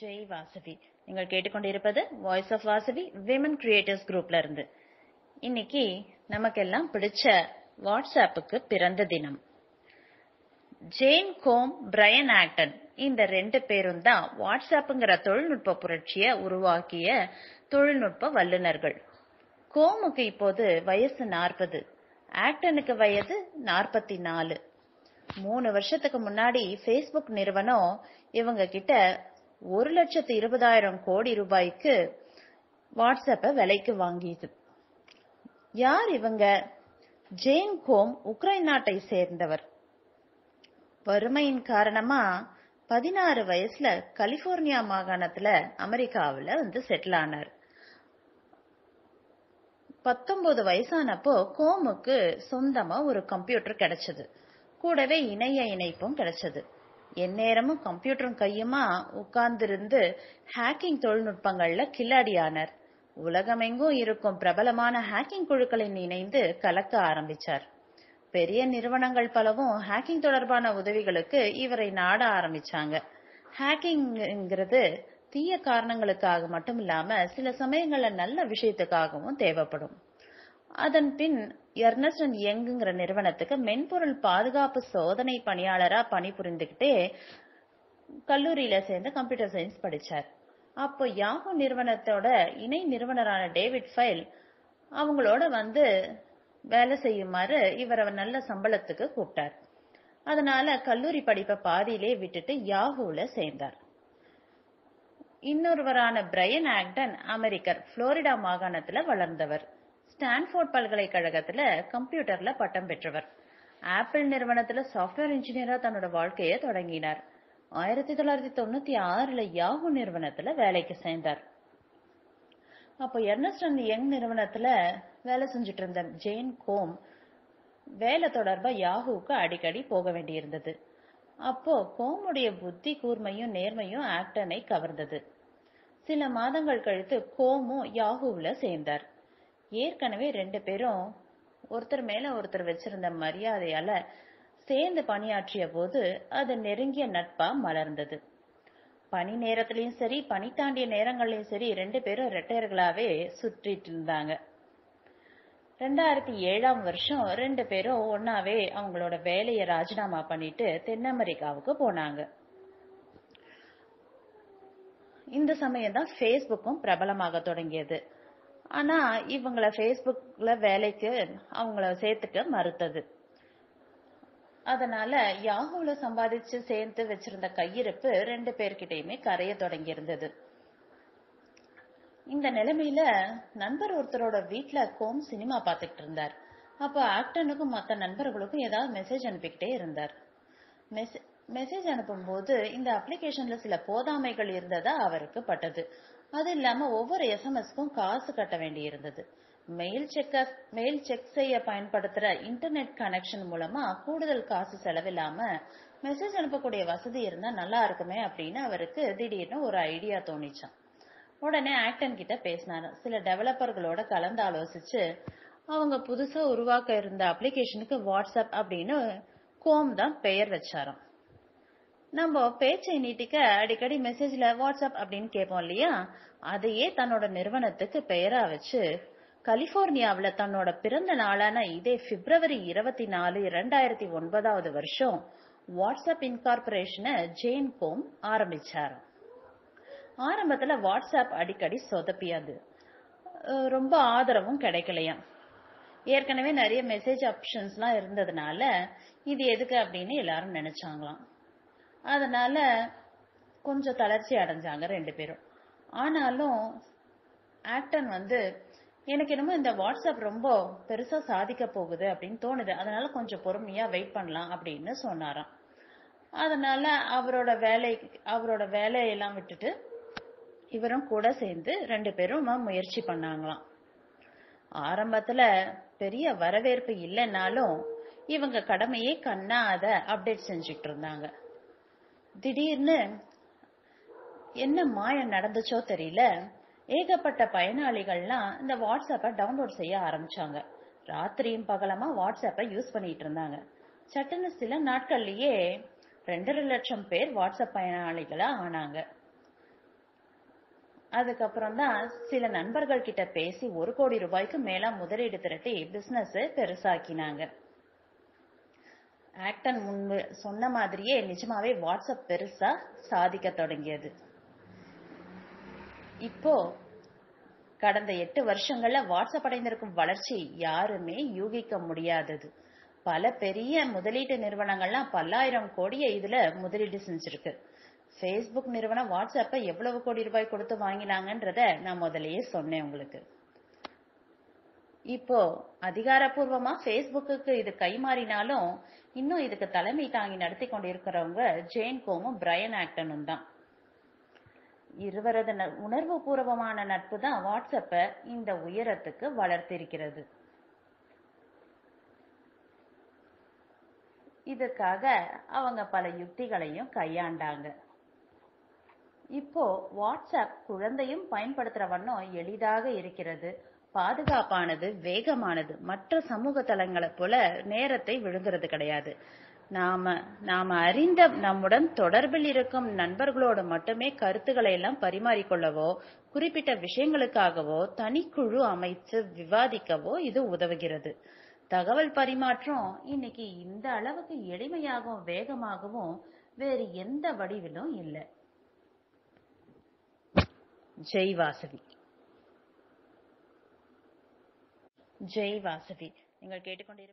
ஜெய் வாசவி. நீங்கள் கேட்டுக்கொண்டிருப்பது voice of Vasavi women creators குரூப்ல இருந்து. இன்னைக்கு நமக்கெல்லாம் பிடிச்ச வாட்ஸ்அப்புக்கு பிறந்த தினம். ஜேன் கோம் பிரையன் ஆக்டன் இந்த ரெண்டு பேரும் தான் வாட்ஸ்அப்புங்கிற தொழில்நுட்ப புரட்சியை உருவாக்கிய தொழில்நுட்ப வல்லுநர்கள். கோமுக்கு இப்போது வயசு நாற்பது. ஆக்டனுக்கு வயது நாற்பத்தி நாலு. மூணு வருஷத்துக்கு முன்னாடி ஃபேஸ்புக் நிறுவனம் இவங்க கிட்ட ஒரு லட்சத்து இருபதாயிரம் கோடி ரூபாய்க்கு வாட்ஸ்அப்பை விலைக்கு வாங்கியது. யார் இவங்க? ஜேன் கோம் உக்ரைன் நாட்டை சேர்ந்தவர். வறுமையின் காரணமா பதினாறு வயசுல கலிபோர்னியா மாகாணத்துல அமெரிக்காவில் வந்து செட்டில் ஆனார். பத்தொன்பது வயசானப்போ கோமுக்கு சொந்தமா ஒரு கம்ப்யூட்டர் கிடைச்சது. கூடவே இணைய இணைப்பும் கிடைச்சது. எந்நேரமும் கம்ப்யூட்டரும் கையுமா உட்கார்ந்திருந்து ஹேக்கிங் தொழில்நுட்பங்கள்ல கில்லாடியானார். உலகமெங்கும் இருக்கும் பிரபலமான ஹேக்கிங் குழுக்களின் இணைந்து கலக்க ஆரம்பிச்சார். பெரிய நிறுவனங்கள் பலவும் ஹேக்கிங் தொடர்பான உதவிகளுக்கு இவரை நாட ஆரம்பிச்சாங்க. ஹேக்கிங்கிறது தீய காரணங்களுக்காக மட்டும் இல்லாம சில சமயங்கள்ல நல்ல விஷயத்துக்காகவும் தேவைப்படும். அதன் பின் எர்னஸ்ட் அண்ட் யங்குங்கிற நிறுவனத்துக்கு மென்பொருள் பாதுகாப்பு சோதனை பணியாளரா பணிபுரிந்துகிட்டே கல்லூரியில சேர்ந்து கம்ப்யூட்டர் சயின்ஸ் படிச்சார். அப்போ யாஹூ நிறுவனத்தோட இணை நிறுவனரான டேவிட் ஃபைல் அவங்களோட வந்து வேலை செய்யுமாறு இவரை நல்ல சம்பளத்துக்கு கூப்பிட்டார். அதனால கல்லூரி படிப்பை பாதியிலே விட்டுட்டு யாகூவில் சேர்ந்தார். இன்னொருவரான பிரையன் ஆக்டன் அமெரிக்கர் புளோரிடா மாகாணத்துல வளர்ந்தவர். ஸ்டான்ஃபோர்ட் பல்கலைக்கழகத்துல கம்ப்யூட்டர்ல பட்டம் பெற்றவர். ஆப்பிள் நிறுவனத்துல சாஃப்ட்வேர் இன்ஜினியரா தன்னோட வாழ்க்கையை தொடங்கினார். ஆயிரத்தி தொள்ளாயிரத்தி தொண்ணூத்தி ஆறுல யாகு நிறுவனத்துல வேலைக்கு சேர்ந்தார். அப்போ எர்னஸ்ட் அண்ட் யங் நிறுவனத்துல வேலை செஞ்சுட்டு இருந்த ஜேன் கோம் வேலை தொடர்பா யாகுவுக்கு அடிக்கடி போக வேண்டியிருந்தது. அப்போ கோமுடைய புத்தி கூர்மையும் நேர்மையும் ஆக்டனை கவர்ந்தது. சில மாதங்கள் கழித்து கோமும் யாஹூவில் சேர்ந்தார். ஏற்கனவே ரெண்டு பேரும் ஒருத்தர் மேல ஒருத்தர் வச்சிருந்த மரியாதையால சேர்ந்து பணியாற்றிய போது அது நெருங்கிய நட்பா மலர்ந்தது. பணி நேரத்திலயும் சரி பணி தாண்டிய நேரங்கள்லயும் சரி ரெண்டு பேரும் ரெட்டையர்களாவே சுற்றிட்டு இருந்தாங்க. ரெண்டாயிரத்தி ஏழாம் வருஷம் ரெண்டு பேரும் ஒன்னாவே அவங்களோட வேலையை ராஜினாமா பண்ணிட்டு தென் அமெரிக்காவுக்கு போனாங்க. இந்த சமயம் தான் ஃபேஸ்புக்கும் பிரபலமாக தொடங்கியது. ஆனா இவங்கள ஃபேஸ்புக்ல வேலைக்கு அவங்கள சேர்த்துக்க மறுத்தது. அதனால யாகுல சம்பாதிச்சு சேர்த்து வச்சிருந்த கையிருப்பு ரெண்டு பேர்கிட்டயுமே கரைய தொடங்கி இருந்தது இந்த நிலைமையில நண்பர் ஒருத்தரோட வீட்ல கோம் சினிமா பார்த்துட்டு இருந்தார். அப்போ ஆக்டனுக்கும் மற்ற நண்பர்களுக்கும் ஏதாவது மெசேஜ் அனுப்பிக்கிட்டே இருந்தார். மெசேஜ் அனுப்பும்போது இந்த அப்ளிகேஷன்ல சில போதாமைகள் இருந்ததா அவருக்கு பட்டது. அது இல்லாம ஒவ்வொரு எஸ்எம்எஸ்க்கும் காசு கட்ட வேண்டி இருந்தது மெயில் செக் மெயில் செக் செய்ய பயன்படுத்துற இன்டர்நெட் கனெக்ஷன் மூலமா கூடுதல் காசு செலவில்லாம மெசேஜ் அனுப்பக்கூடிய வசதி இருந்தா நல்லா இருக்குமே அப்படின்னு அவருக்கு திடீர்னு ஒரு ஐடியா தோணிச்சான் உடனே ஆக்டன் கிட்ட பேசினாரு. சில டெவலப்பர்களோட கலந்து ஆலோசிச்சு அவங்க புதுசா உருவாக்க இருந்த அப்ளிகேஷனுக்கு வாட்ஸ்அப் அப்படின்னு கோம் தான் பெயர் வச்சாராம். நம்ம பேச்சை நீட்டிக்க அடிக்கடி மெசேஜ்ல வாட்ஸ்அப் அப்படின்னு கேட்போம் இல்லையா? அதையே தன்னோட நிறுவனத்துக்கு பெயரா வச்சு கலிபோர்னியாவில தன்னோட பிறந்த நாளான இதே பிப்ரவரி இருபத்தி நாலு இரண்டாயிரத்தி ஒன்பதாவது வருஷம் வாட்ஸ்அப் இன்கார்பரேஷனை ஜேன் கோம் ஆரம்பிச்சார் ஆரம்பத்துல வாட்ஸ்அப் அடிக்கடி சொதப்பியாது. ரொம்ப ஆதரவும் கிடைக்கலையா ஏற்கனவே நிறைய மெசேஜ் ஆப்ஷன்ஸ்லாம் இருந்ததுனால இது எதுக்கு அப்படின்னு எல்லாரும் நினைச்சாங்களாம். அதனால கொஞ்சம் தளர்ச்சி அடைஞ்சாங்க ரெண்டு பேரும். ஆனாலும் ஆக்டன் வந்து எனக்கு என்னமோ இந்த வாட்ஸ்அப் ரொம்ப பெருசா சாதிக்க போகுது அப்படின்னு தோணுது. அதனால கொஞ்சம் பொறுமையா வெயிட் பண்ணலாம் அப்படின்னு சொன்னாராம். அதனால அவரோட வேலை அவரோட வேலையெல்லாம் விட்டுட்டு இவரும் கூட சேர்ந்து ரெண்டு பேரும் முயற்சி பண்ணாங்களாம். ஆரம்பத்துல பெரிய வரவேற்பு இல்லைன்னாலும் இவங்க கடமையே கண்ணாத அப்டேட் செஞ்சுட்டு இருந்தாங்க. திடீர்னு என்ன மாயம் நடந்துச்சோ தெரியல. ஏகப்பட்ட பயனாளிகள்லாம் இந்த வாட்ஸ்அப்பை டவுன்லோட் செய்ய ஆரம்பிச்சாங்க. ராத்திரியும் பகலமா வாட்ஸ்அப்பை யூஸ் பண்ணிட்டு இருந்தாங்க. சட்டுன்னு சில நாட்கள்லயே ரெண்டரை லட்சம் பேர் வாட்ஸ்அப் பயனாளிகளா ஆனாங்க. அதுக்கப்புறம் தான் சில நண்பர்கள் கிட்ட பேசி ஒரு கோடி ரூபாய்க்கு மேல முதலீடு திரட்டி பிசினஸ் பெருசாக்கினாங்க. ஆக்டன் முன்பு சொன்ன மாதிரியே நிஜமாவே வாட்ஸ்அப் பெருசா சாதிக்க தொடங்கியது. இப்போ கடந்த எட்டு வருஷங்கள்ல வாட்ஸ்அப் அடைந்திருக்கும் வளர்ச்சி யாருமே யூகிக்க முடியாதது. பல பெரிய முதலீட்டு நிறுவனங்கள்லாம் பல்லாயிரம் கோடியை இதுல முதலீடு செஞ்சிருக்கு. ஃபேஸ்புக் நிறுவனம் வாட்ஸ்அப்பை எவ்வளவு கோடி ரூபாய் கொடுத்து வாங்கினாங்கன்றத நான் முதல்லயே சொன்னேன் உங்களுக்கு. இப்போ அதிகாரப்பூர்வமா ஃபேஸ்புக்கு இது கைமாறினாலும் இன்னும் இதுக்கு தலைமை தாங்கி நடத்தி கொண்டிருக்கிறவங்க ஜேன் கோமும் பிரையன் ஆக்டனும் தான். இருவரது உணர்வு பூர்வமான நட்பு தான் வாட்ஸ்அப்பை இந்த உயரத்துக்கு வளர்த்திருக்கிறது. இதுக்காக அவங்க பல யுக்திகளையும் கையாண்டாங்க. இப்போ வாட்ஸ்அப் குழந்தையும் பயன்படுத்துற வண்ணம் எளிதாக இருக்கிறது. பாதுகாப்பானது வேகமானது மற்ற சமூக தளங்களை போல நேரத்தை விழுங்குறது கிடையாது. நாம நாம அறிந்த நம்முடன் தொடர்பில் இருக்கும் நண்பர்களோடு மட்டுமே கருத்துக்களை எல்லாம் பரிமாறிக்கொள்ளவோ குறிப்பிட்ட விஷயங்களுக்காகவோ தனிக்குழு அமைத்து விவாதிக்கவோ இது உதவுகிறது. தகவல் பரிமாற்றம் இன்னைக்கு இந்த அளவுக்கு எளிமையாகவும் வேகமாகவும் வேறு எந்த வடிவிலும் இல்லை. ஜெய் வாசவி. ஜெய் வாசவி. நீங்கள் கேட்டுக்கொண்டிருப்ப